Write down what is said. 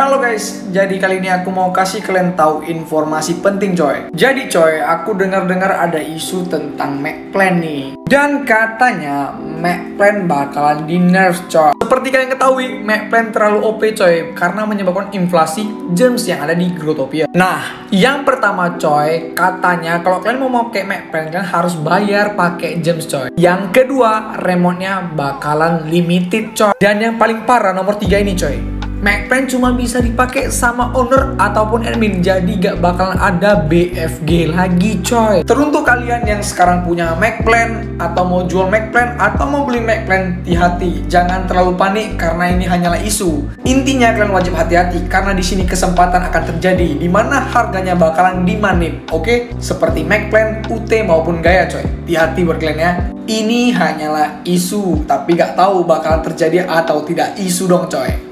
Halo guys, jadi kali ini aku mau kasih kalian tahu informasi penting coy. Jadi coy, aku dengar-dengar ada isu tentang McPlan nih. Dan katanya McPlan bakalan di nerf coy. Seperti kalian ketahui, McPlan terlalu OP coy karena menyebabkan inflasi gems yang ada di Growtopia. Nah, yang pertama coy, katanya kalau kalian mau pakai McPlan kalian harus bayar pakai gems coy. Yang kedua, remote-nya bakalan limited coy. Dan yang paling parah nomor tiga ini coy MacPlan cuma bisa dipakai sama owner ataupun admin jadi gak bakalan ada BFG lagi coy. Teruntuk kalian yang sekarang punya MacPlan atau mau jual MacPlan atau mau beli MacPlan hati-hati. Jangan terlalu panik karena ini hanyalah isu. Intinya kalian wajib hati-hati karena di sini kesempatan akan terjadi di mana harganya bakalan dimanip oke? Okay? seperti MacPlan, UT maupun Gaya coy. Hati-hati buat kalian ya. Ini hanyalah isu tapi gak tahu bakalan terjadi atau tidak. Isu dong coy